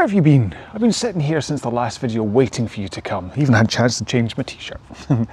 where have you been? I've been sitting here since the last video waiting for you to come. Even had a chance to change my t-shirt.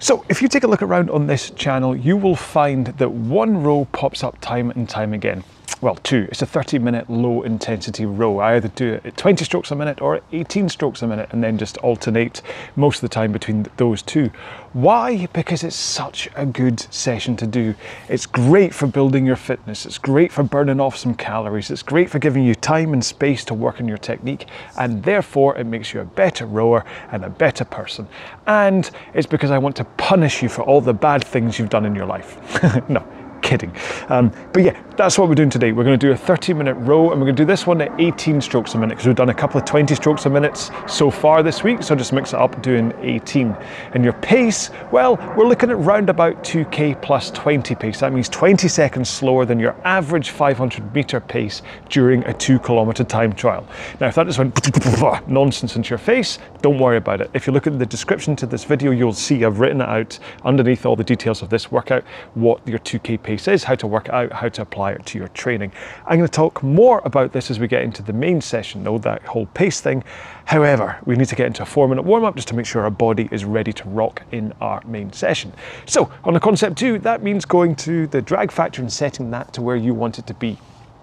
so if you take a look around on this channel, you will find that one row pops up time and time again well, two. It's a 30 minute low intensity row. I either do it at 20 strokes a minute or 18 strokes a minute and then just alternate most of the time between those two. Why? Because it's such a good session to do. It's great for building your fitness. It's great for burning off some calories. It's great for giving you time and space to work on your technique. And therefore it makes you a better rower and a better person. And it's because I want to punish you for all the bad things you've done in your life. no, kidding. Um, but yeah, that's what we're doing today. We're going to do a 30 minute row and we're going to do this one at 18 strokes a minute because we've done a couple of 20 strokes a minute so far this week. So just mix it up doing 18. And your pace, well, we're looking at round about 2K plus 20 pace. That means 20 seconds slower than your average 500 meter pace during a two kilometer time trial. Now, if that just went nonsense into your face, don't worry about it. If you look at the description to this video, you'll see I've written it out underneath all the details of this workout, what your 2K pace is, how to work out, how to apply apply it to your training. I'm going to talk more about this as we get into the main session, though, that whole pace thing. However, we need to get into a four minute warm up just to make sure our body is ready to rock in our main session. So, on the concept two, that means going to the drag factor and setting that to where you want it to be.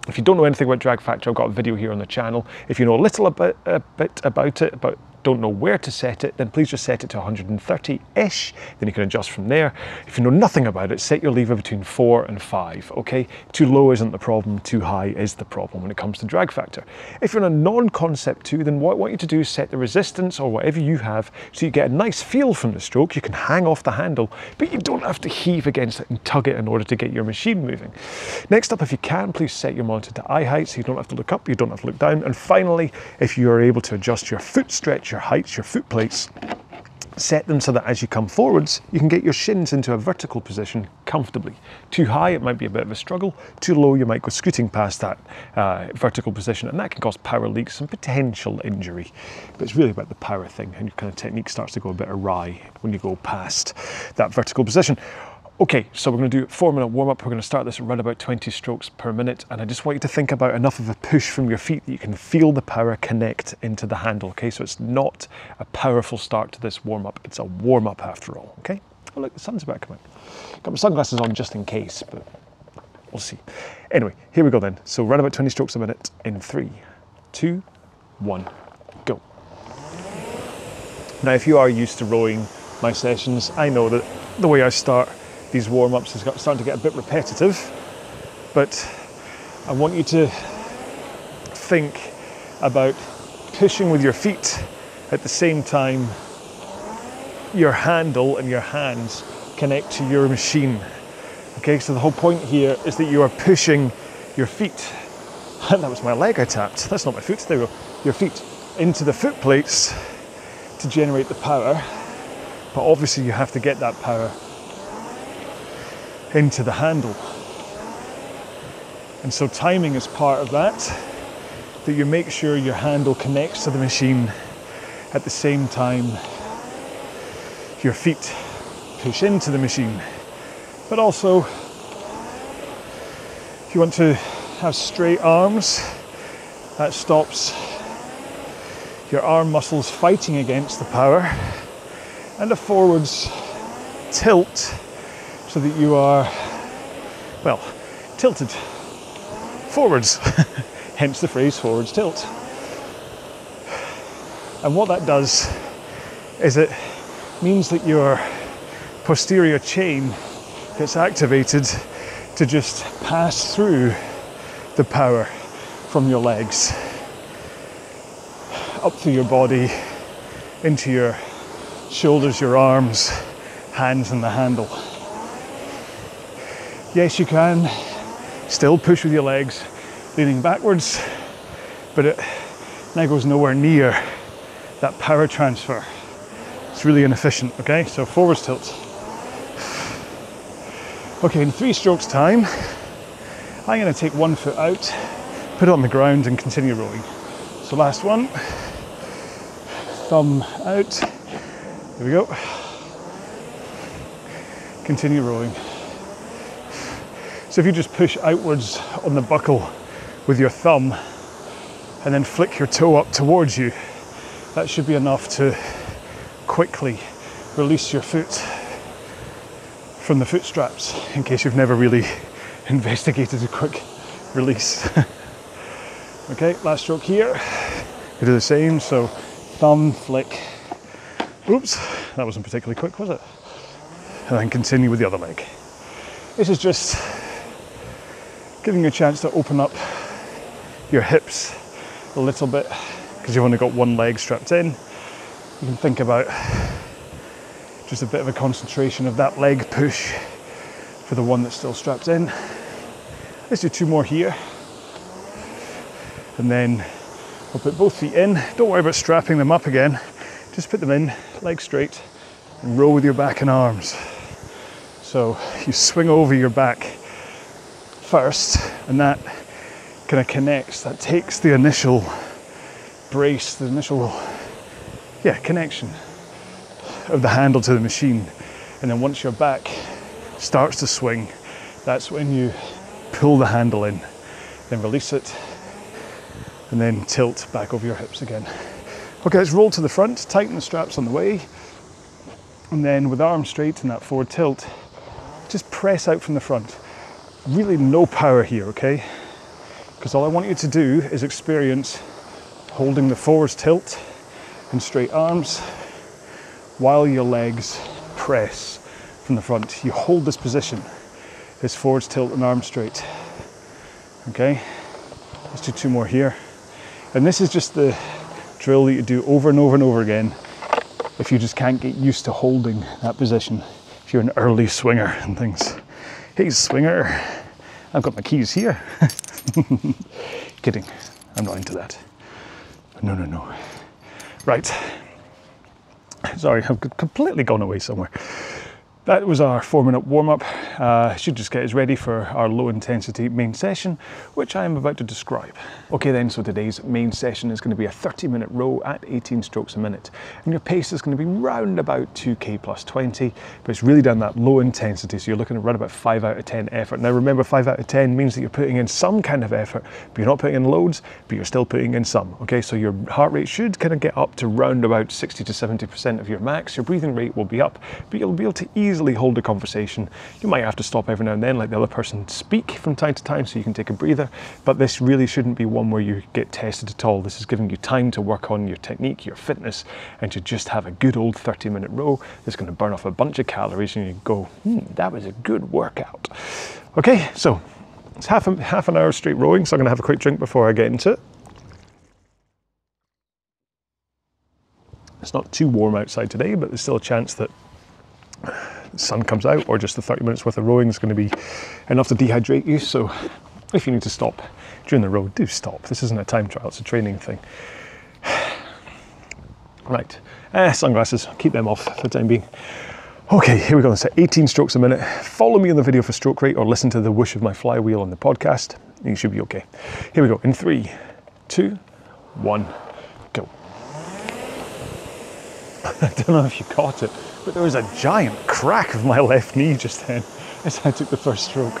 If you don't know anything about drag factor, I've got a video here on the channel. If you know a little bit, a bit about it, about don't know where to set it, then please just set it to 130-ish, then you can adjust from there. If you know nothing about it, set your lever between four and five, okay? Too low isn't the problem, too high is the problem when it comes to drag factor. If you're in a non-concept two, then what I want you to do is set the resistance or whatever you have so you get a nice feel from the stroke, you can hang off the handle, but you don't have to heave against it and tug it in order to get your machine moving. Next up, if you can, please set your monitor to eye height so you don't have to look up, you don't have to look down. And finally, if you are able to adjust your foot stretch your heights, your foot plates, set them so that as you come forwards, you can get your shins into a vertical position comfortably. Too high, it might be a bit of a struggle. Too low, you might go scooting past that uh, vertical position, and that can cause power leaks and potential injury. But it's really about the power thing, and your kind of technique starts to go a bit awry when you go past that vertical position. Okay, so we're going to do four minute warm up. We're going to start this around about 20 strokes per minute. And I just want you to think about enough of a push from your feet that you can feel the power connect into the handle. Okay, so it's not a powerful start to this warm up. It's a warm up after all. Okay, oh, look, the sun's about to come out. Got my sunglasses on just in case, but we'll see. Anyway, here we go then. So around about 20 strokes a minute in three, two, one, go. Now, if you are used to rowing my sessions, I know that the way I start these warm ups is starting to get a bit repetitive, but I want you to think about pushing with your feet at the same time your handle and your hands connect to your machine. Okay, so the whole point here is that you are pushing your feet. And that was my leg I tapped. That's not my foot. There we go. Your feet into the foot plates to generate the power. But obviously, you have to get that power into the handle. And so timing is part of that, that you make sure your handle connects to the machine at the same time your feet push into the machine. But also, if you want to have straight arms, that stops your arm muscles fighting against the power and a forwards tilt so that you are, well, tilted forwards, hence the phrase forwards tilt. And what that does is it means that your posterior chain gets activated to just pass through the power from your legs up through your body into your shoulders, your arms, hands, and the handle. Yes, you can still push with your legs leaning backwards, but it now goes nowhere near that power transfer. It's really inefficient, okay? So forwards tilt. Okay, in three strokes time, I'm gonna take one foot out, put it on the ground and continue rowing. So last one, thumb out, here we go. Continue rowing. So if you just push outwards on the buckle with your thumb, and then flick your toe up towards you. That should be enough to quickly release your foot from the foot straps in case you've never really investigated a quick release. okay, last stroke here. We do the same, so thumb, flick. Oops, that wasn't particularly quick, was it? And then continue with the other leg. This is just giving you a chance to open up your hips a little bit because you've only got one leg strapped in. You can think about just a bit of a concentration of that leg push for the one that's still strapped in. Let's do two more here. And then we'll put both feet in. Don't worry about strapping them up again. Just put them in, legs straight, and roll with your back and arms. So you swing over your back first, and that kind of connects, that takes the initial brace, the initial, yeah, connection of the handle to the machine. And then once your back starts to swing, that's when you pull the handle in, then release it, and then tilt back over your hips again. Okay, let's roll to the front, tighten the straps on the way, and then with arms straight and that forward tilt, just press out from the front. Really no power here, okay? Because all I want you to do is experience holding the forwards tilt and straight arms while your legs press from the front. You hold this position, this forwards tilt and arm straight. Okay, let's do two more here. And this is just the drill that you do over and over and over again if you just can't get used to holding that position. If you're an early swinger and things. Hey, swinger, I've got my keys here. Kidding, I'm not into that. No, no, no. Right. Sorry, I've completely gone away somewhere. That was our four minute warm up. Uh, should just get us ready for our low intensity main session, which I am about to describe. Okay, then, so today's main session is going to be a 30 minute row at 18 strokes a minute. And your pace is going to be round about 2k plus 20, but it's really down that low intensity. So you're looking at around about 5 out of 10 effort. Now, remember, 5 out of 10 means that you're putting in some kind of effort, but you're not putting in loads, but you're still putting in some. Okay, so your heart rate should kind of get up to round about 60 to 70% of your max. Your breathing rate will be up, but you'll be able to easily easily hold a conversation. You might have to stop every now and then, let the other person speak from time to time so you can take a breather, but this really shouldn't be one where you get tested at all. This is giving you time to work on your technique, your fitness, and to just have a good old 30 minute row that's going to burn off a bunch of calories and you go, hmm, that was a good workout. Okay, so it's half, a, half an hour straight rowing, so I'm going to have a quick drink before I get into it. It's not too warm outside today, but there's still a chance that sun comes out or just the 30 minutes worth of rowing is going to be enough to dehydrate you. So if you need to stop during the row, do stop. This isn't a time trial, it's a training thing. Right, uh, sunglasses, keep them off for the time being. Okay, here we go. Let's 18 strokes a minute. Follow me in the video for stroke rate or listen to the whoosh of my flywheel on the podcast. You should be okay. Here we go. In three, two, one, go. I don't know if you caught it but there was a giant crack of my left knee just then as I took the first stroke.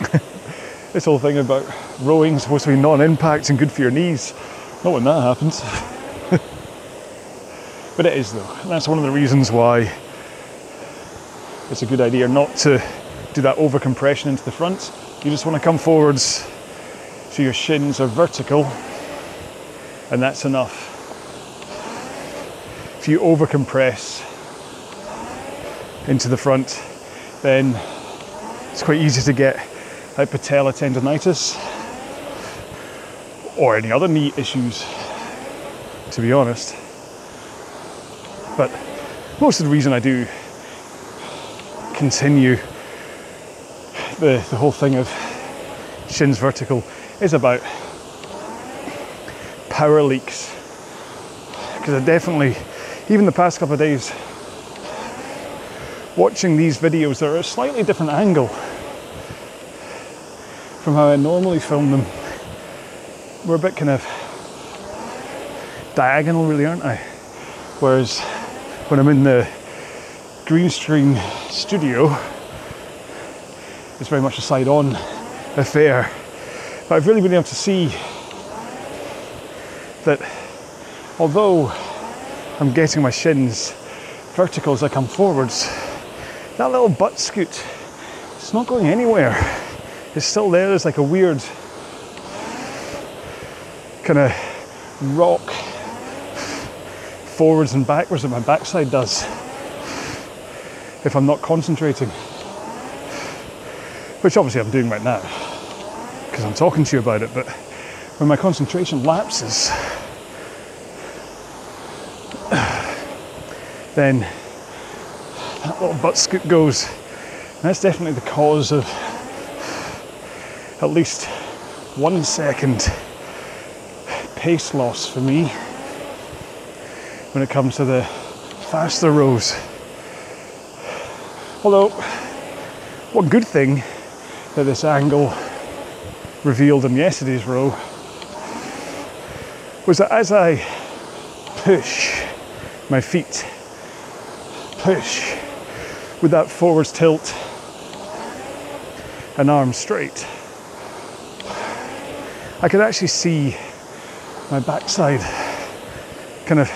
this whole thing about rowing supposed to be non-impact and good for your knees. Not when that happens. but it is though. And that's one of the reasons why it's a good idea not to do that over compression into the front. You just want to come forwards so your shins are vertical and that's enough. If you over compress, into the front, then it's quite easy to get like patella tendonitis or any other knee issues, to be honest. But most of the reason I do continue the, the whole thing of shins vertical is about power leaks. Because I definitely, even the past couple of days, watching these videos that are a slightly different angle from how I normally film them. We're a bit kind of diagonal, really, aren't I? Whereas when I'm in the green screen studio, it's very much a side on affair. But I've really been able to see that although I'm getting my shins vertical as I come forwards, that little butt scoot, it's not going anywhere. It's still there. There's like a weird kind of rock forwards and backwards that my backside does if I'm not concentrating. Which obviously I'm doing right now because I'm talking to you about it, but when my concentration lapses, then that little butt scoot goes. And that's definitely the cause of at least one second pace loss for me when it comes to the faster rows. Although, one good thing that this angle revealed in yesterday's row was that as I push my feet, push with that forwards tilt and arms straight, I could actually see my backside kind of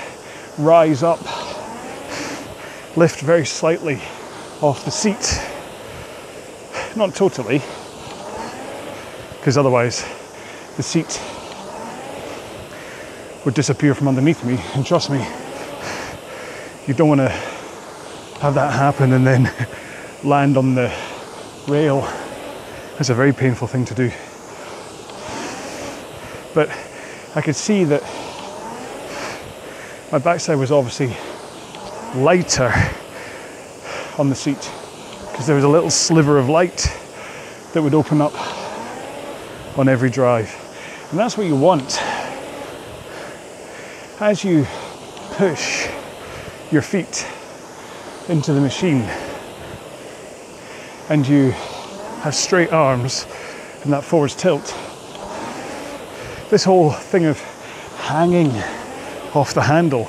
rise up, lift very slightly off the seat. Not totally, because otherwise the seat would disappear from underneath me. And trust me, you don't want to have that happen and then land on the rail. It's a very painful thing to do. But I could see that my backside was obviously lighter on the seat because there was a little sliver of light that would open up on every drive. And that's what you want. As you push your feet into the machine and you have straight arms and that forwards tilt, this whole thing of hanging off the handle,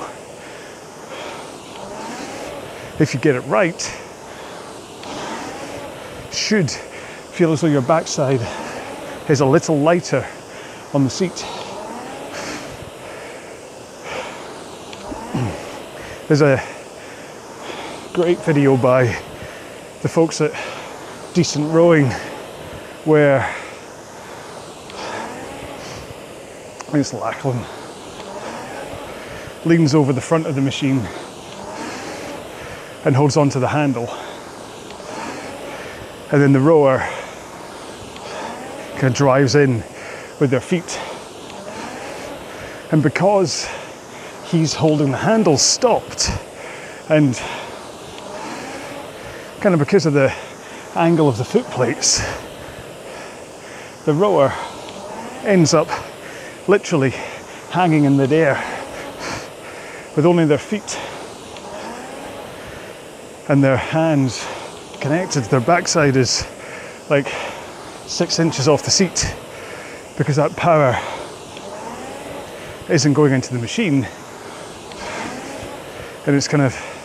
if you get it right, should feel as though your backside is a little lighter on the seat. There's a great video by the folks at Decent Rowing where it's Lachlan leans over the front of the machine and holds onto the handle. And then the rower kind of drives in with their feet. And because he's holding the handle stopped and kind of because of the angle of the foot plates, the rower ends up literally hanging in midair with only their feet and their hands connected. Their backside is like six inches off the seat because that power isn't going into the machine and it's kind of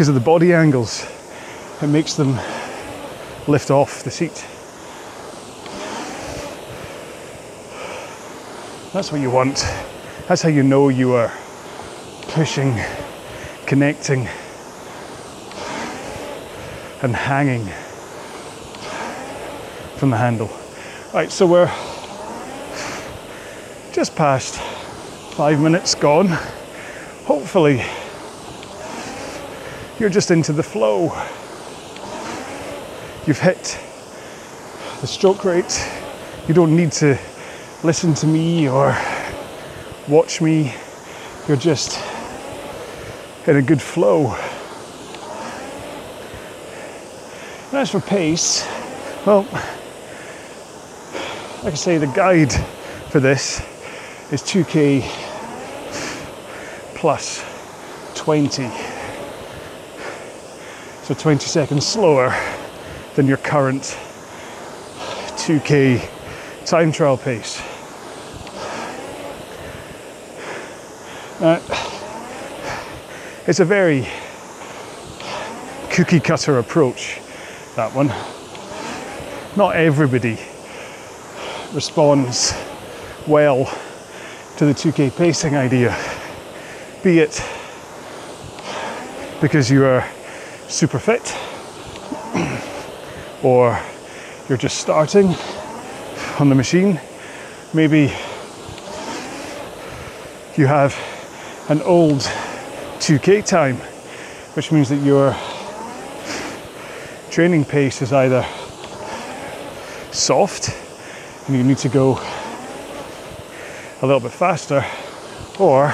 because of the body angles it makes them lift off the seat that's what you want that's how you know you are pushing connecting and hanging from the handle. Right, so we're just past five minutes gone. Hopefully, you're just into the flow. You've hit the stroke rate. You don't need to listen to me or watch me. You're just in a good flow. And as for pace, well, like I say, the guide for this is 2k plus 20. So 20 seconds slower than your current 2k time trial pace. Now, it's a very cookie cutter approach, that one. Not everybody responds well to the 2K pacing idea, be it because you are super fit or you're just starting on the machine. Maybe you have an old 2K time, which means that your training pace is either soft and you need to go a little bit faster, or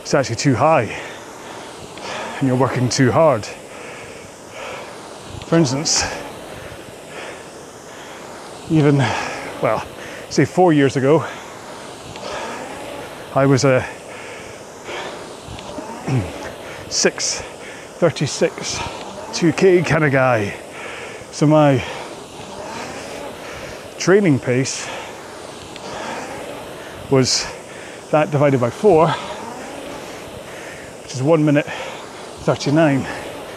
it's actually too high and you're working too hard. For instance, even, well, say four years ago, I was a 6 36 2k kind of guy. So my training pace was that divided by four, which is one minute 39.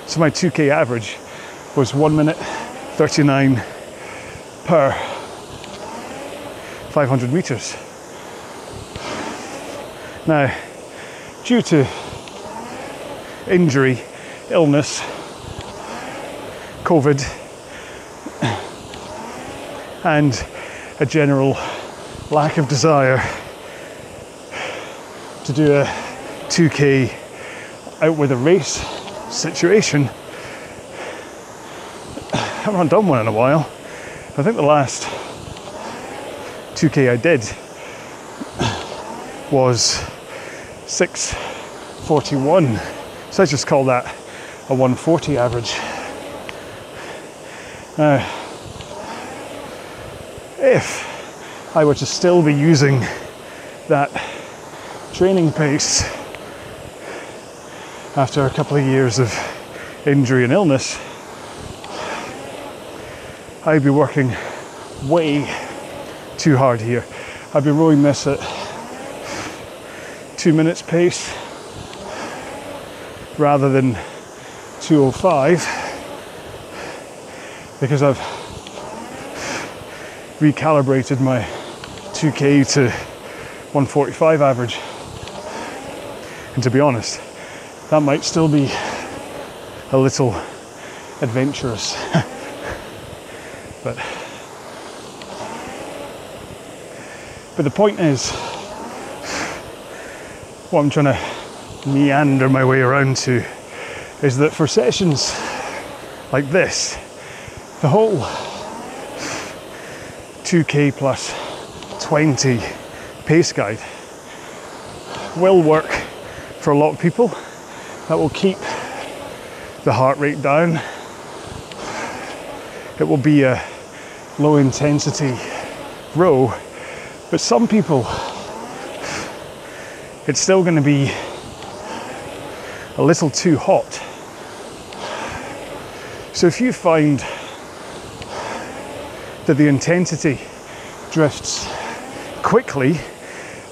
So my 2k average was one minute 39 per 500 meters. Now, due to injury, illness, COVID, and a general lack of desire to do a 2k out with a race situation. Haven't done one in a while. I think the last 2k I did was 641. So I just call that a 140 average. Now, if I were to still be using that training pace after a couple of years of injury and illness, I'd be working way too hard here. I'd be rowing this at two minutes pace rather than 205 because I've recalibrated my 2k to 145 average. And to be honest, that might still be a little adventurous. but but the point is what I'm trying to meander my way around to is that for sessions like this, the whole 2k plus 20 pace guide will work for a lot of people. That will keep the heart rate down. It will be a low intensity row, but some people, it's still going to be a little too hot. So if you find that the intensity drifts quickly,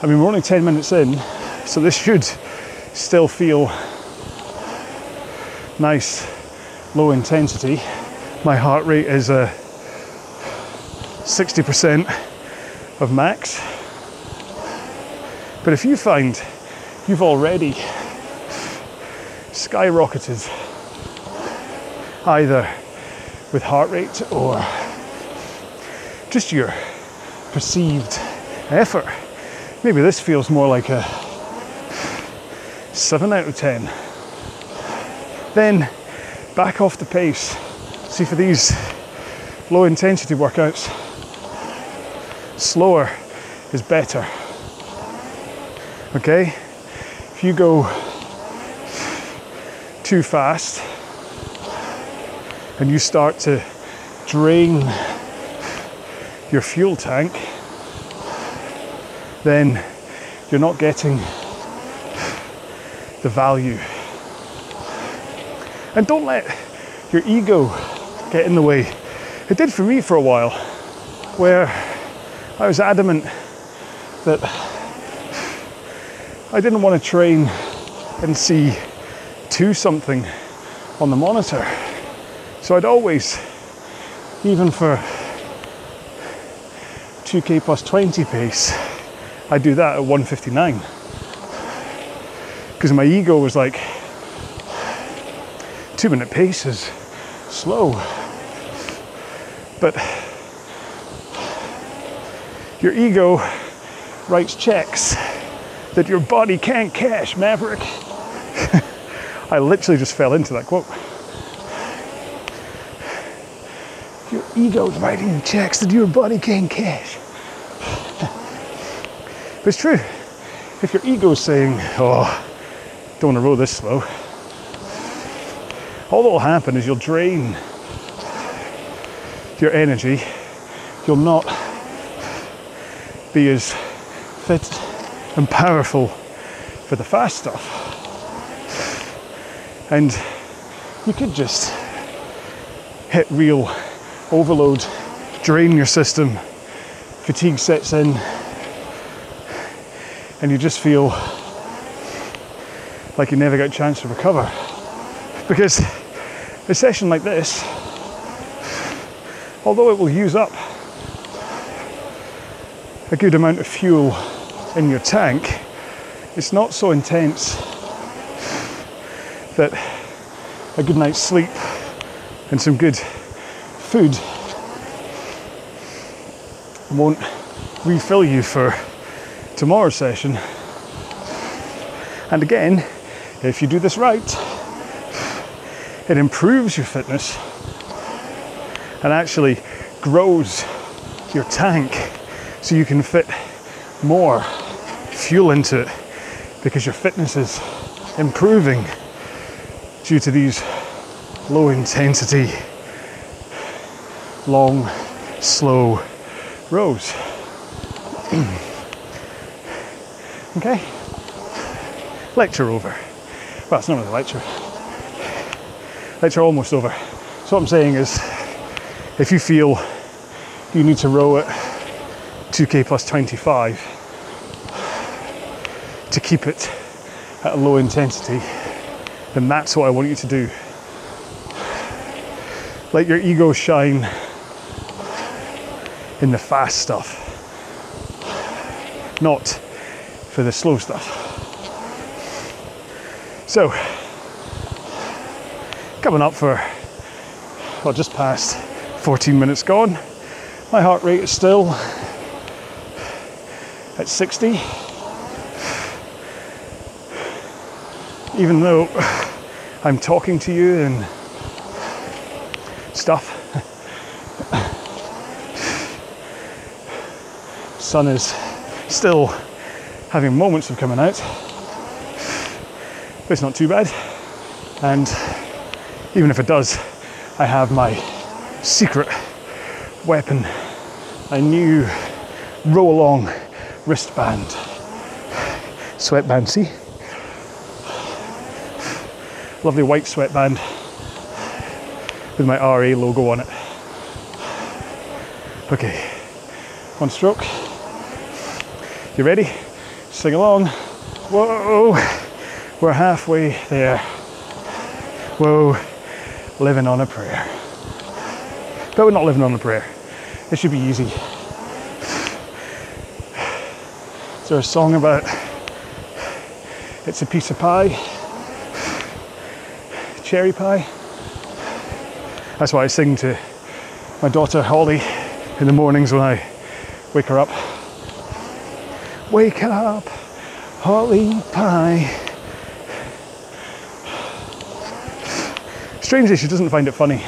I mean, we're only 10 minutes in, so this should still feel nice low intensity. My heart rate is a uh, 60% of max. But if you find you've already skyrocketed either with heart rate or just your perceived effort, maybe this feels more like a 7 out of 10 then back off the pace. See, for these low intensity workouts, slower is better. Okay? If you go too fast and you start to drain your fuel tank, then you're not getting the value and don't let your ego get in the way. It did for me for a while, where I was adamant that I didn't want to train and see two something on the monitor. So I'd always, even for 2k plus 20 pace, I'd do that at 159. Because my ego was like, two minute pace is slow. But your ego writes checks that your body can't cash, Maverick. I literally just fell into that quote. Your ego's writing checks that your body can't cash. but it's true. If your ego's saying, oh, don't want to row this slow, all that will happen is you'll drain your energy. You'll not be as fit and powerful for the fast stuff. And you could just hit real overload, drain your system, fatigue sets in, and you just feel like you never get a chance to recover. Because a session like this, although it will use up a good amount of fuel in your tank, it's not so intense that a good night's sleep and some good food won't refill you for tomorrow's session. And again, if you do this right, it improves your fitness and actually grows your tank so you can fit more fuel into it because your fitness is improving due to these low intensity, long, slow rows. okay? Lecture over. Well, it's not really a lecture. Lecture almost over. So what I'm saying is, if you feel you need to row at 2k plus 25 to keep it at a low intensity, then that's what I want you to do. Let your ego shine in the fast stuff, not for the slow stuff. So, coming up for, well, just past 14 minutes gone. My heart rate is still at 60. Even though I'm talking to you and stuff. Sun is still having moments of coming out, but it's not too bad. And even if it does, I have my secret weapon, a new row along wristband, sweatband. See, lovely white sweatband with my RA logo on it. Okay, one stroke. You ready? Sing along. Whoa, we're halfway there. Whoa, living on a prayer. But we're not living on a prayer. It should be easy. Is there a song about it's a piece of pie? Cherry pie? That's why I sing to my daughter Holly in the mornings when I wake her up. Wake up, Holly Pie. Strangely, she doesn't find it funny.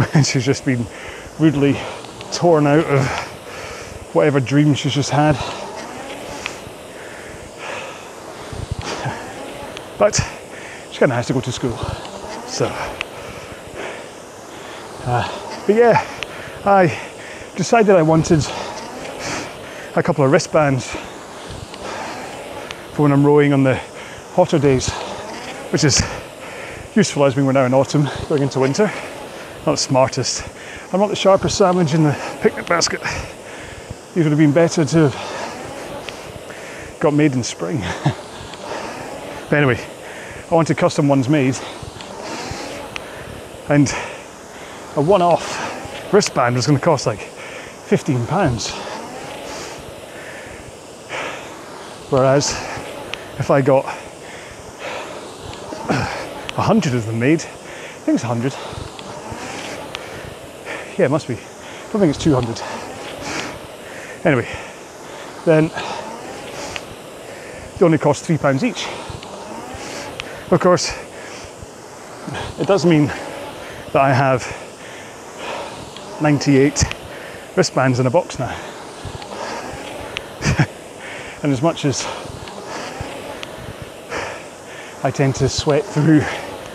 she's just been rudely torn out of whatever dream she's just had. But she kind of has to go to school. So, uh, but yeah, I decided I wanted a couple of wristbands for when I'm rowing on the hotter days, which is useful as we were now in autumn going into winter. Not the smartest. I'm not the sharpest sandwich in the picnic basket. It would have been better to have got made in spring. but anyway, I wanted custom ones made. And a one off wristband was going to cost like 15 pounds. Whereas if I got a hundred of them made, I think it's a hundred. Yeah, it must be. I don't think it's 200. Anyway, then they only cost three pounds each. Of course, it does mean that I have 98 wristbands in a box now. and as much as I tend to sweat through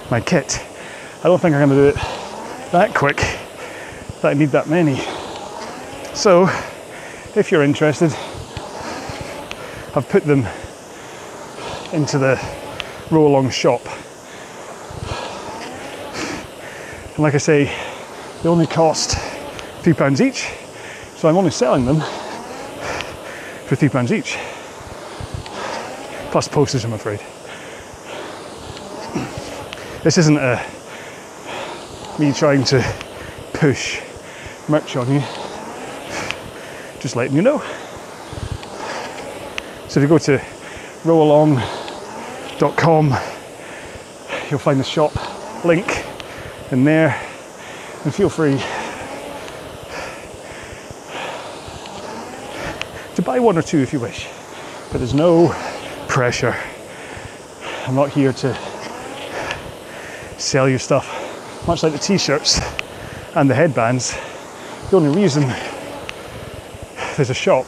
my kit, I don't think I'm going to do it that quick that I need that many. So, if you're interested, I've put them into the row along shop. And like I say, they only cost three pounds each, so I'm only selling them for three pounds each. Plus postage, I'm afraid. This isn't a me trying to push merch on you. Just letting you know. So if you go to rowalong.com, you'll find the shop link in there, and feel free to buy one or two if you wish. But there's no pressure. I'm not here to sell you stuff. Much like the t-shirts and the headbands, the only reason there's a shop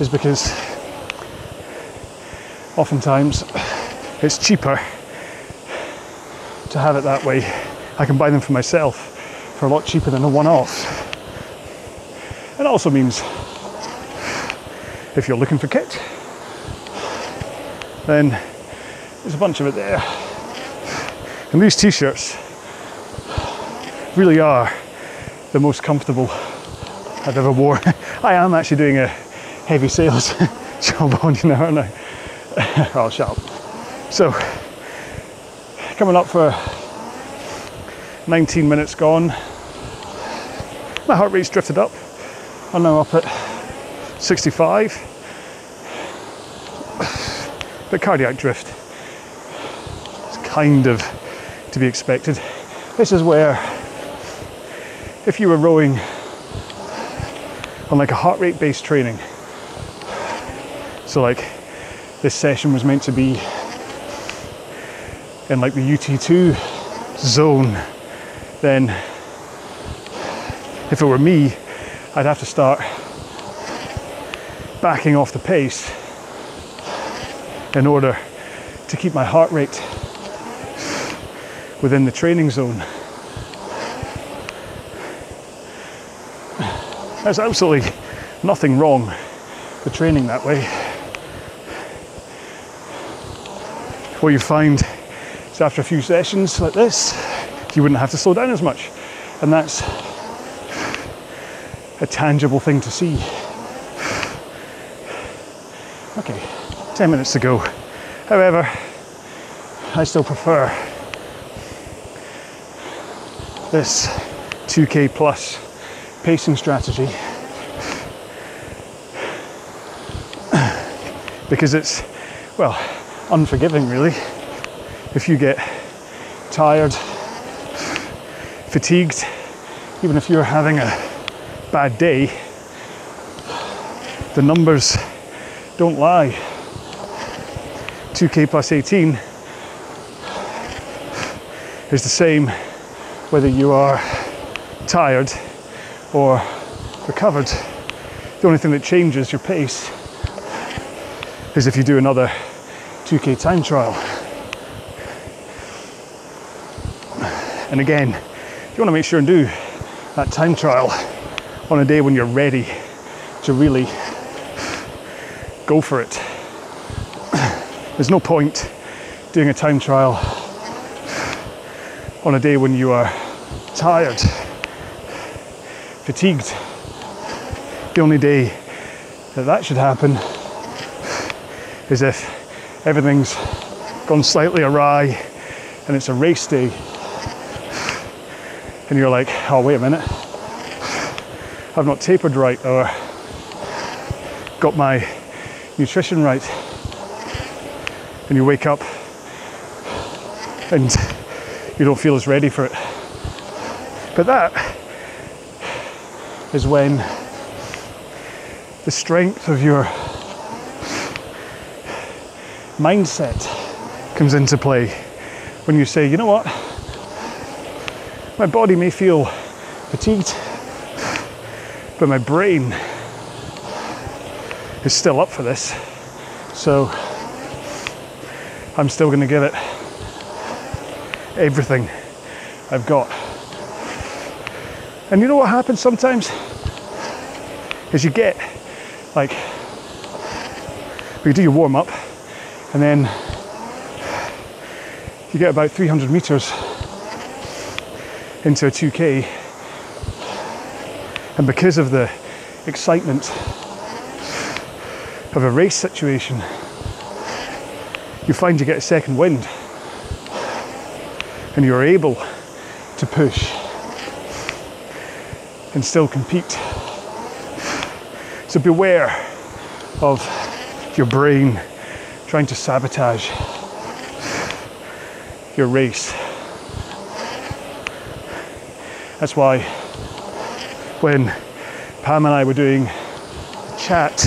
is because oftentimes it's cheaper to have it that way. I can buy them for myself for a lot cheaper than a one off. It also means if you're looking for kit, then there's a bunch of it there. And these t shirts really are the most comfortable I've ever worn. I am actually doing a heavy sales job on you now, aren't I? oh, shut up. So, coming up for 19 minutes gone. My heart rate's drifted up. I'm now up at 65. But cardiac drift is kind of to be expected. This is where, if you were rowing on like a heart rate based training. So like this session was meant to be in like the UT2 zone, then if it were me, I'd have to start backing off the pace in order to keep my heart rate within the training zone. There's absolutely nothing wrong with training that way. What you find is after a few sessions like this, you wouldn't have to slow down as much. And that's a tangible thing to see. Okay, 10 minutes to go. However, I still prefer this 2k plus pacing strategy because it's, well, unforgiving really. If you get tired, fatigued, even if you're having a bad day, the numbers don't lie. 2k plus 18 is the same whether you are tired or recovered. The only thing that changes your pace is if you do another 2k time trial. And again, you want to make sure and do that time trial on a day when you're ready to really go for it. There's no point doing a time trial on a day when you are tired fatigued. The only day that that should happen is if everything's gone slightly awry and it's a race day and you're like, oh, wait a minute, I've not tapered right or got my nutrition right. and you wake up and you don't feel as ready for it. But that is when the strength of your mindset comes into play. When you say, you know what, my body may feel fatigued, but my brain is still up for this. So I'm still going to give it everything I've got. And you know what happens sometimes? Is you get like, you do your warm up and then you get about 300 meters into a 2K, and because of the excitement of a race situation, you find you get a second wind and you're able to push and still compete. So beware of your brain trying to sabotage your race. That's why when Pam and I were doing a chat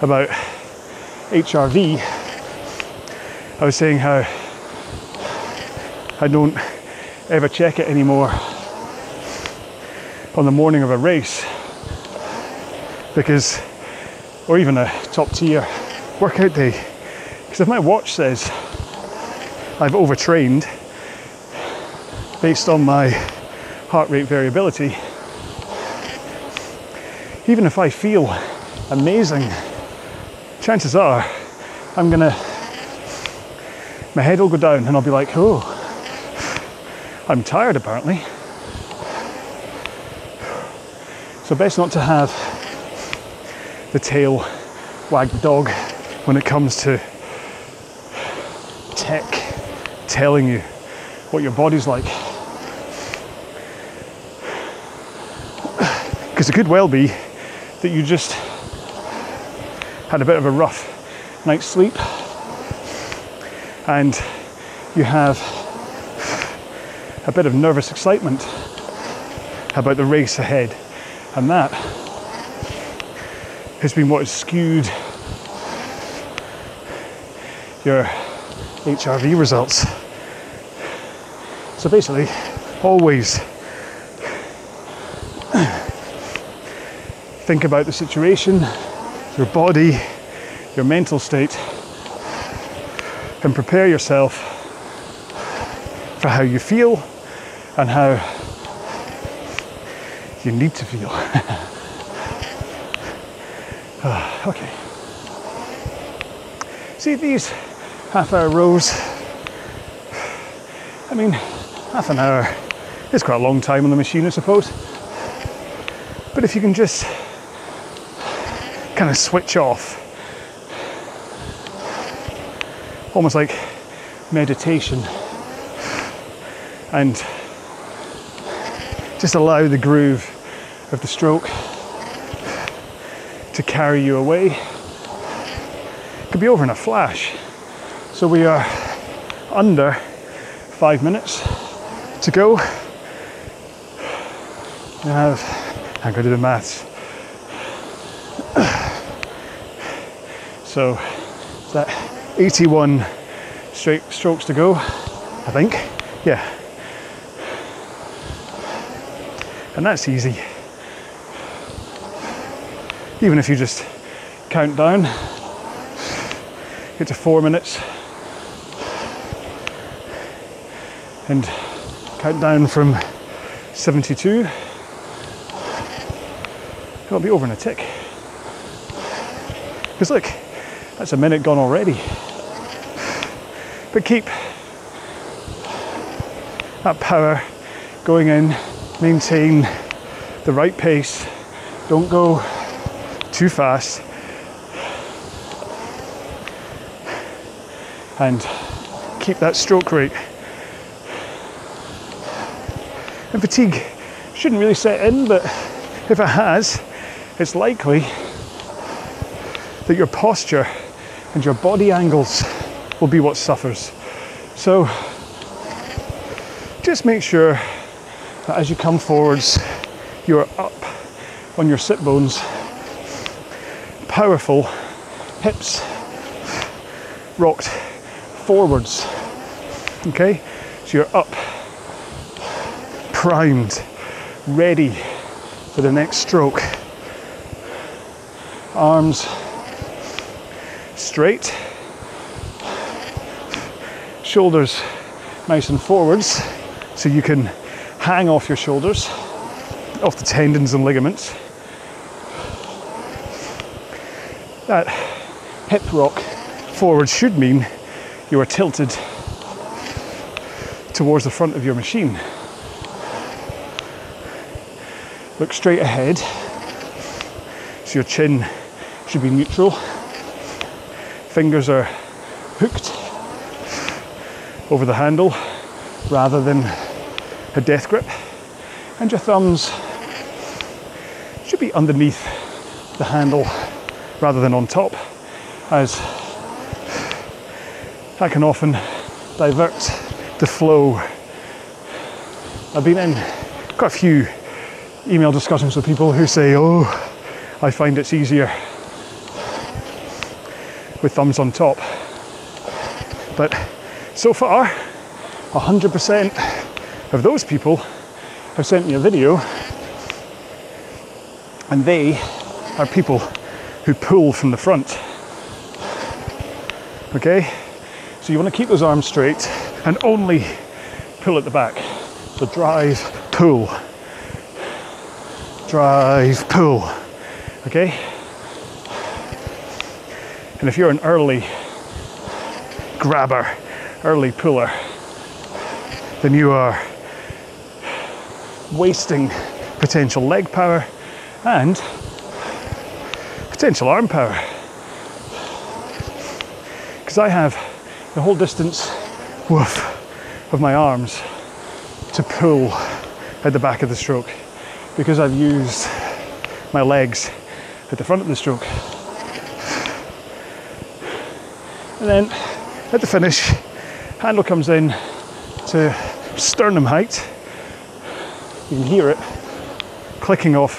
about HRV, I was saying how I don't ever check it anymore on the morning of a race because, or even a top tier workout day, because if my watch says I've overtrained based on my heart rate variability, even if I feel amazing, chances are I'm gonna, my head will go down and I'll be like, oh, I'm tired apparently. So, best not to have the tail wag the dog when it comes to tech telling you what your body's like. Because it could well be that you just had a bit of a rough night's sleep and you have a bit of nervous excitement about the race ahead. And that has been what has skewed your HRV results. So basically, always think about the situation, your body, your mental state, and prepare yourself for how you feel and how you need to feel. Ah, okay. See these half hour rows? I mean, half an hour is quite a long time on the machine, I suppose. But if you can just kind of switch off, almost like meditation, and just allow the groove of the stroke to carry you away. It could be over in a flash. So we are under five minutes to go. Uh, we have, I'm going to do the maths. So it's that 81 straight strokes to go, I think. Yeah. And that's easy. Even if you just count down, get to four minutes and count down from 72. It'll be over in a tick. Because look, that's a minute gone already. But keep that power going in, maintain the right pace, don't go too fast, and keep that stroke rate. And fatigue shouldn't really set in, but if it has, it's likely that your posture and your body angles will be what suffers. So just make sure that as you come forwards, you're up on your sit bones, powerful, hips rocked forwards. Okay, so you're up, primed, ready for the next stroke. Arms straight, shoulders nice and forwards so you can hang off your shoulders, off the tendons and ligaments. That hip rock forward should mean you are tilted towards the front of your machine. Look straight ahead, so your chin should be neutral. Fingers are hooked over the handle rather than a death grip, and your thumbs should be underneath the handle rather than on top, as that can often divert the flow. I've been in quite a few email discussions with people who say, Oh, I find it's easier with thumbs on top. But so far, 100% of those people have sent me a video, and they are people who pull from the front. Okay? So you want to keep those arms straight and only pull at the back. So drive, pull, drive, pull. Okay? And if you're an early grabber, early puller, then you are wasting potential leg power and potential arm power. Because I have the whole distance woof, of my arms to pull at the back of the stroke because I've used my legs at the front of the stroke. And then at the finish, handle comes in to sternum height. You can hear it clicking off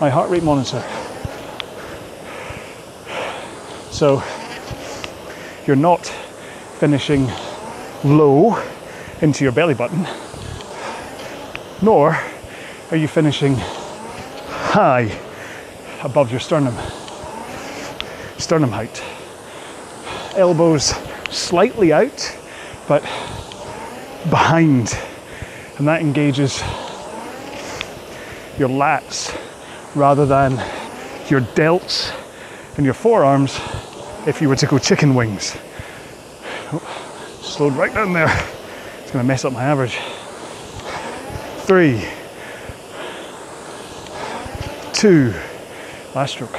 my heart rate monitor. So you're not finishing low into your belly button, nor are you finishing high above your sternum. Sternum height. Elbows slightly out, but behind, and that engages your lats rather than your delts and your forearms if you were to go chicken wings. Oh, slowed right down there. It's going to mess up my average. Three, two, last stroke,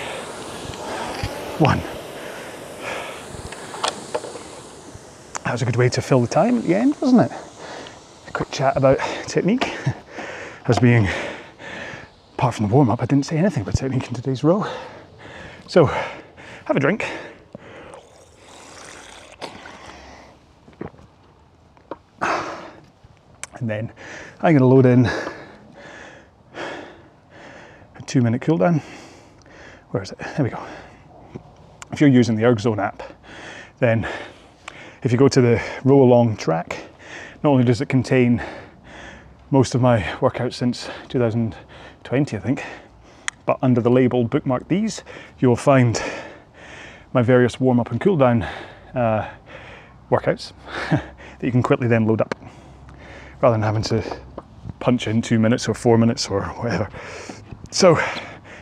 one. That was a good way to fill the time at the end, wasn't it? A quick chat about technique as being, apart from the warm up, I didn't say anything about technique in today's row. So, have a drink. And then I'm going to load in a two minute cool down. Where is it? There we go. If you're using the ErgZone app, then if you go to the row along track, not only does it contain most of my workouts since 2020, I think, but under the label bookmark these, you'll find my various warm up and cool down uh, workouts that you can quickly then load up rather than having to punch in two minutes or four minutes or whatever. So,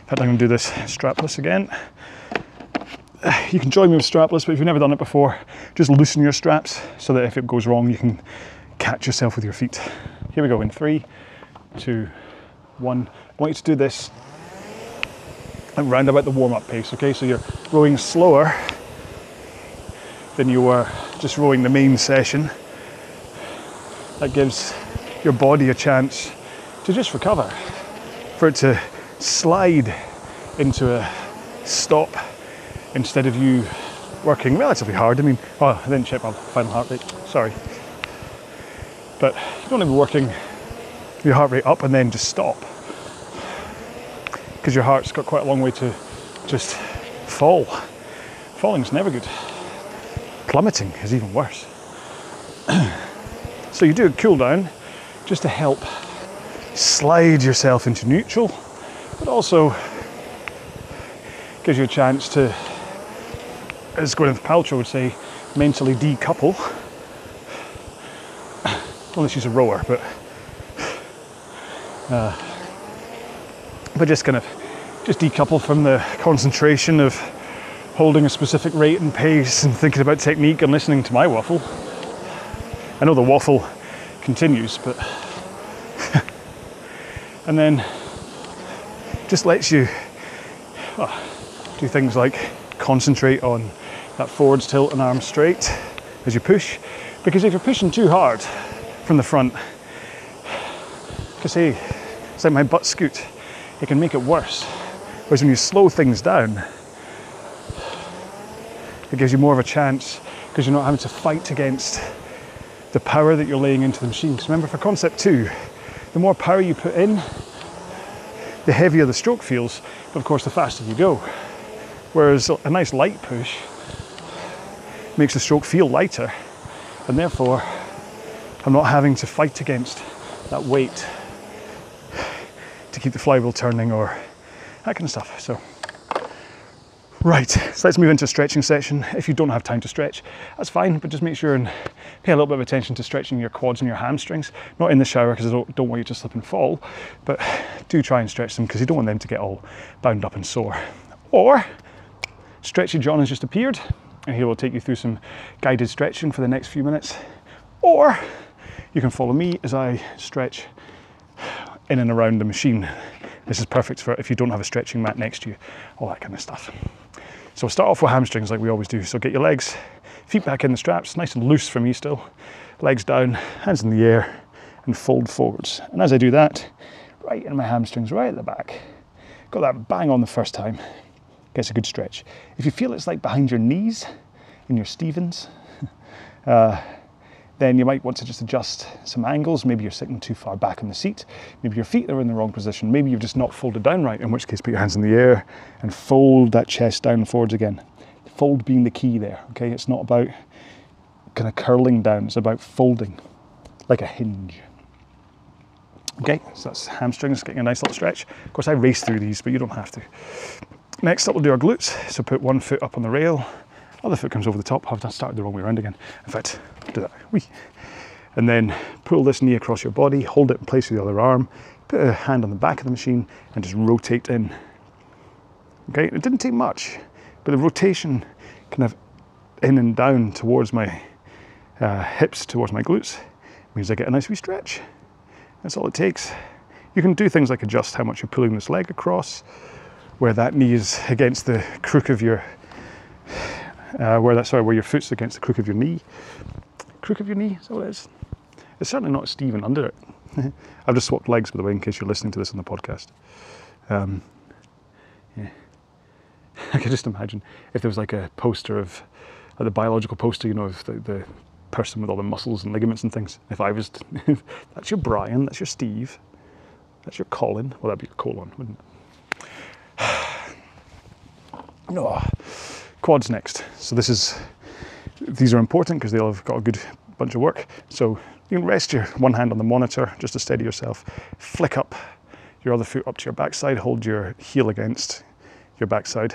I'm going to do this strapless again. You can join me with strapless, but if you've never done it before, just loosen your straps so that if it goes wrong, you can catch yourself with your feet. Here we go in three, two, one. I want you to do this around about the warm up pace, okay? So you're rowing slower than you were just rowing the main session. That gives your body a chance to just recover, for it to slide into a stop instead of you working relatively hard. I mean, oh, I didn't check my final heart rate, sorry. But you don't want to be working your heart rate up and then just stop. Because your heart's got quite a long way to just fall. Falling's never good. Plummeting is even worse. so you do a cool down just to help slide yourself into neutral, but also gives you a chance to, as Gwyneth Paltrow would say, mentally decouple. Unless she's a rower, but uh, but just kind of just decouple from the concentration of holding a specific rate and pace and thinking about technique and listening to my waffle. I know the waffle continues, but and then just lets you do things like concentrate on that forwards tilt and arm straight as you push. Because if you're pushing too hard from the front, because say it's like my butt scoot, it can make it worse. Whereas when you slow things down, it gives you more of a chance because you're not having to fight against the power that you're laying into the machine. Because remember, for concept two, the more power you put in, the heavier the stroke feels, but of course, the faster you go. Whereas a nice light push makes the stroke feel lighter, and therefore, I'm not having to fight against that weight to keep the flywheel turning or that kind of stuff. So, right, so let's move into a stretching section. If you don't have time to stretch, that's fine, but just make sure and pay a little bit of attention to stretching your quads and your hamstrings. Not in the shower because I don't, don't want you to slip and fall, but do try and stretch them because you don't want them to get all bound up and sore. Or Stretchy John has just appeared and he will take you through some guided stretching for the next few minutes. Or you can follow me as I stretch in and around the machine. This is perfect for if you don't have a stretching mat next to you, all that kind of stuff. So start off with hamstrings like we always do. So get your legs, feet back in the straps, nice and loose for me still. Legs down, hands in the air, and fold forwards. And as I do that, right in my hamstrings, right at the back. Got that bang on the first time. Gets a good stretch. If you feel it's like behind your knees in your Stevens, uh, then you might want to just adjust some angles. Maybe you're sitting too far back in the seat. Maybe your feet are in the wrong position. Maybe you've just not folded down right, in which case put your hands in the air and fold that chest down and forwards again. Fold being the key there, okay? It's not about kind of curling down, it's about folding like a hinge. Okay, so that's hamstrings getting a nice little stretch. Of course, I race through these, but you don't have to. Next up, we'll do our glutes. So put one foot up on the rail, other foot comes over the top. I've started the wrong way around again. In fact, do that. Wee. And then pull this knee across your body, hold it in place with the other arm, put a hand on the back of the machine, and just rotate in. Okay, it didn't take much, but the rotation kind of in and down towards my uh, hips, towards my glutes, means I get a nice wee stretch. That's all it takes. You can do things like adjust how much you're pulling this leg across, where that knee is against the crook of your uh, where that sorry, where your foot's against the crook of your knee. Crook of your knee, is that what it is? It's certainly not Stephen under it. I've just swapped legs, by the way, in case you're listening to this on the podcast. Um, yeah. I could just imagine if there was like a poster of like the biological poster, you know, of the, the person with all the muscles and ligaments and things. If I was, that's your Brian, that's your Steve, that's your Colin. Well, that'd be a colon, wouldn't it? no. Quads next. So this is, these are important because they'll have got a good bunch of work. So you can rest your one hand on the monitor just to steady yourself. Flick up your other foot up to your backside. Hold your heel against your backside.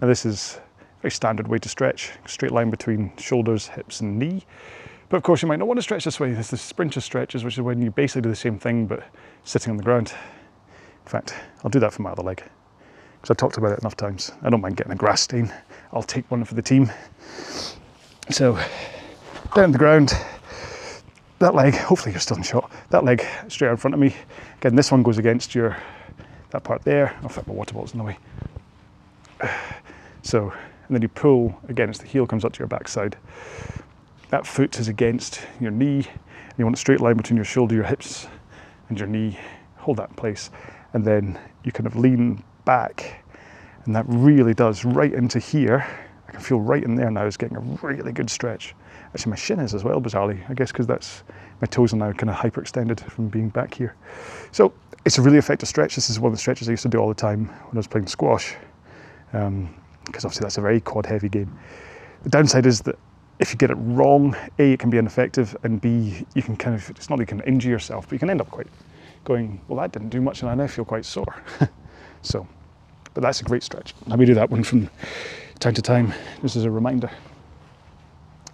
Now this is a very standard way to stretch. Straight line between shoulders, hips and knee. But of course you might not want to stretch this way. There's the sprinter stretches, which is when you basically do the same thing but sitting on the ground. In fact, I'll do that for my other leg because I've talked about it enough times. I don't mind getting a grass stain. I'll take one for the team. So down the ground, that leg, hopefully you're still in shot, that leg straight in front of me. Again, this one goes against your, that part there. I'll fit my water bottles in the way. So, and then you pull again against the heel comes up to your backside. That foot is against your knee. And you want a straight line between your shoulder, your hips, and your knee. Hold that in place. And then you kind of lean back and that really does right into here. I can feel right in there now is getting a really good stretch. Actually, my shin is as well, bizarrely. I guess because that's my toes are now kind of hyperextended from being back here. So it's a really effective stretch. This is one of the stretches I used to do all the time when I was playing squash, because um, obviously that's a very quad heavy game. The downside is that if you get it wrong, A, it can be ineffective, and B, you can kind of, it's not that you can injure yourself, but you can end up quite going, well, that didn't do much, and I now feel quite sore. so, but that's a great stretch. Let me do that one from time to time, just as a reminder.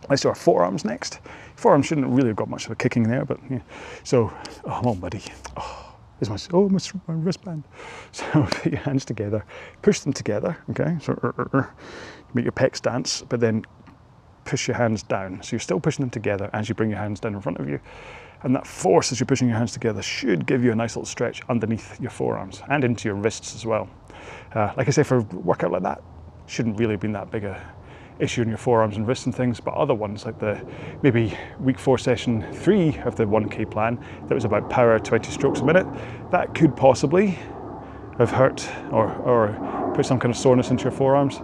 Let's do our forearms next. Forearms shouldn't really have got much of a kicking there, but yeah. So, oh, come on, buddy. Oh, is my, oh, my, my wristband. So put your hands together, push them together, okay? So, uh, uh, uh, make your pecs dance, but then push your hands down. So you're still pushing them together as you bring your hands down in front of you. And that force as you're pushing your hands together should give you a nice little stretch underneath your forearms and into your wrists as well. Uh, like I say, for a workout like that, shouldn't really have been that big a issue in your forearms and wrists and things, but other ones like the maybe week four session three of the 1K plan that was about power 20 strokes a minute, that could possibly have hurt or, or put some kind of soreness into your forearms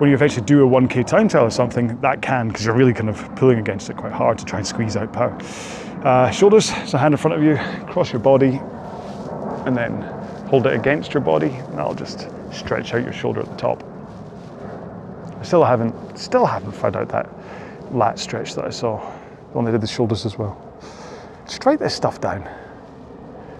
when you eventually do a 1k time trial or something, that can, because you're really kind of pulling against it quite hard to try and squeeze out power. Uh, shoulders, so hand in front of you, cross your body, and then hold it against your body, and that'll just stretch out your shoulder at the top. I still haven't, still haven't found out that lat stretch that I saw when I did the shoulders as well. Just write this stuff down.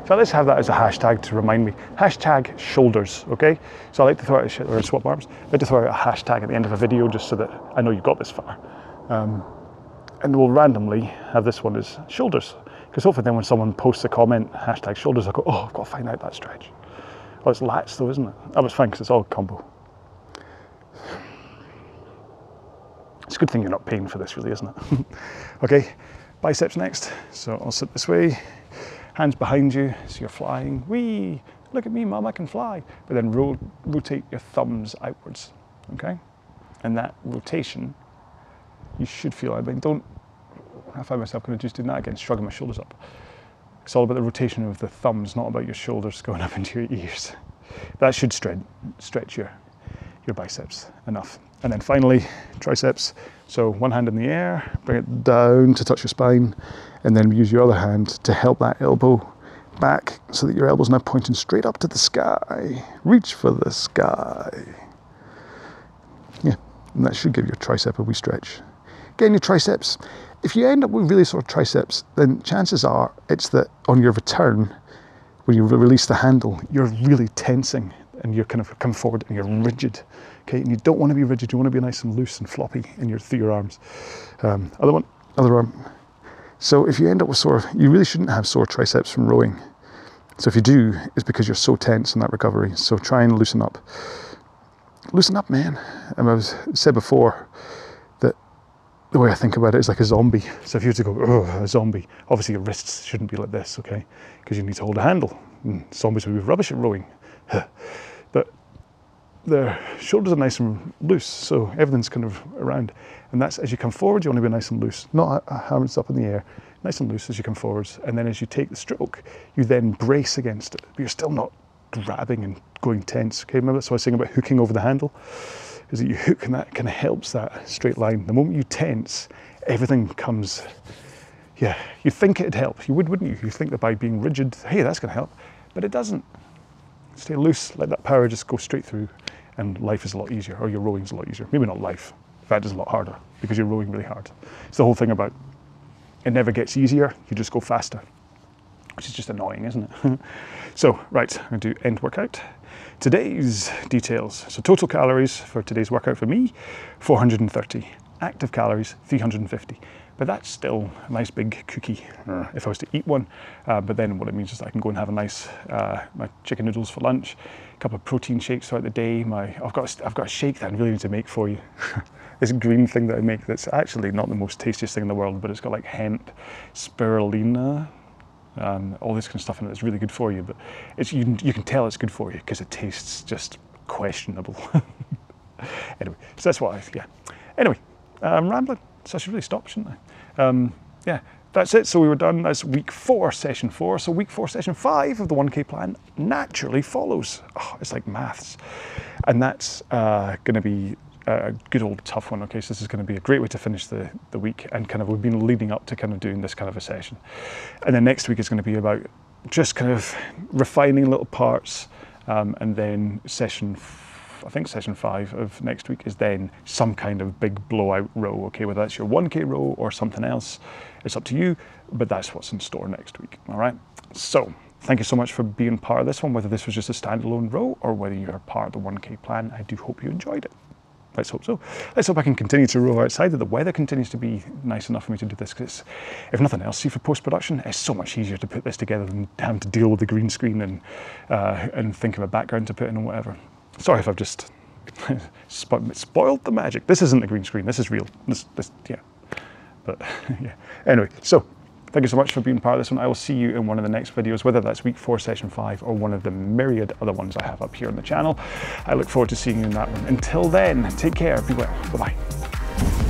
So let's have that as a hashtag to remind me. Hashtag shoulders, okay? So I like to throw out, or swap arms, I like to throw out a hashtag at the end of a video just so that I know you got this far. Um, and we'll randomly have this one as shoulders. Because hopefully then when someone posts a comment, hashtag shoulders, I'll go, oh, I've got to find out that stretch. Oh, it's lats though, isn't it? Oh, that was fine because it's all combo. It's a good thing you're not paying for this really, isn't it? okay, biceps next. So I'll sit this way, hands behind you, so you're flying. Wee, look at me, mum, I can fly. But then ro rotate your thumbs outwards, okay? And that rotation, you should feel, I mean, don't, I find myself kind of just doing that again, shrugging my shoulders up. It's all about the rotation of the thumbs, not about your shoulders going up into your ears. That should stretch, stretch your, your biceps enough. And then finally, triceps. So one hand in the air, bring it down to touch your spine, and then use your other hand to help that elbow back so that your elbow's now pointing straight up to the sky. Reach for the sky. Yeah, and that should give your tricep a wee stretch. Getting your triceps, if you end up with really sore triceps, then chances are it's that on your return, when you release the handle, you're really tensing and you're kind of come forward and you're rigid. Okay, and you don't want to be rigid, you want to be nice and loose and floppy in your through your arms. Um, other one, other arm, so if you end up with sore, you really shouldn't have sore triceps from rowing. So if you do, it's because you're so tense in that recovery. So try and loosen up. Loosen up, man. And I've said before the way I think about it is like a zombie. So if you were to go, a zombie, obviously your wrists shouldn't be like this, okay? Because you need to hold a handle. And zombies would be rubbish at rowing. but their shoulders are nice and loose, so everything's kind of around. And that's as you come forward, you want to be nice and loose, not hands up in the air, nice and loose as you come forwards. And then as you take the stroke, you then brace against it, but you're still not grabbing and going tense. Okay, remember what I was saying about hooking over the handle? Is that you hook and that kind of helps that straight line. The moment you tense, everything comes, yeah, you think it'd help. You would, wouldn't you? You think that by being rigid, hey, that's going to help. But it doesn't. Stay loose, let that power just go straight through, and life is a lot easier, or your rowing's a lot easier. Maybe not life, that is a lot harder because you're rowing really hard. It's the whole thing about it never gets easier, you just go faster, which is just annoying, isn't it? so, right, I'm to do end workout. Today's details. So, total calories for today's workout for me 430, active calories 350. But that's still a nice big cookie uh, if I was to eat one. Uh, but then what it means is I can go and have a nice uh, my chicken noodles for lunch, a couple of protein shakes throughout the day. My I've got a, I've got a shake that I really need to make for you. this green thing that I make that's actually not the most tastiest thing in the world, but it's got like hemp, spirulina, and all this kind of stuff in it that's really good for you. But it's you, you can tell it's good for you because it tastes just questionable. anyway, so that's what I yeah. Anyway, I'm rambling, so I should really stop, shouldn't I? Um, yeah, that's it. So we were done. That's week four, session four. So week four, session five of the 1K plan naturally follows. Oh, it's like maths. And that's uh, going to be a good old tough one. Okay, so this is going to be a great way to finish the, the week and kind of we've been leading up to kind of doing this kind of a session. And then next week is going to be about just kind of refining little parts um, and then session I think session five of next week is then some kind of big blowout row, okay, whether that's your 1K row or something else, it's up to you, but that's what's in store next week, all right? So thank you so much for being part of this one, whether this was just a standalone row or whether you are part of the 1K plan. I do hope you enjoyed it. Let's hope so. Let's hope I can continue to row outside, that the weather continues to be nice enough for me to do this, because if nothing else, see for post-production, it's so much easier to put this together than having to deal with the green screen and, uh, and think of a background to put in and whatever. Sorry if I've just spoiled the magic. This isn't a green screen, this is real. This, this, yeah. But yeah. Anyway, so thank you so much for being part of this one. I will see you in one of the next videos, whether that's week four, session five, or one of the myriad other ones I have up here on the channel. I look forward to seeing you in that one. Until then, take care, be well, bye-bye.